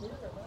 Gracias.